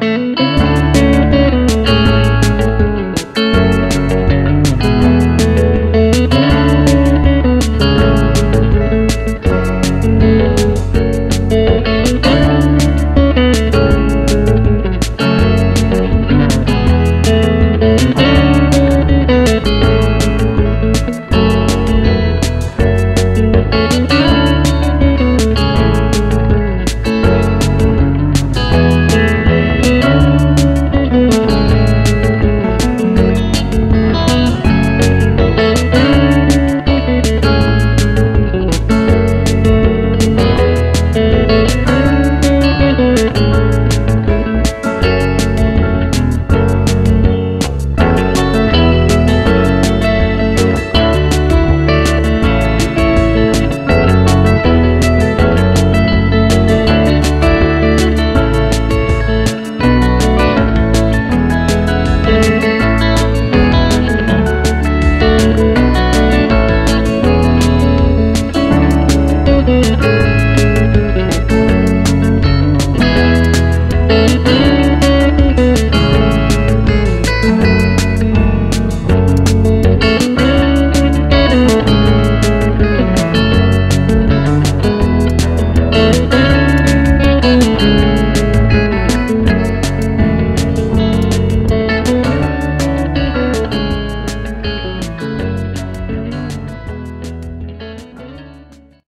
Música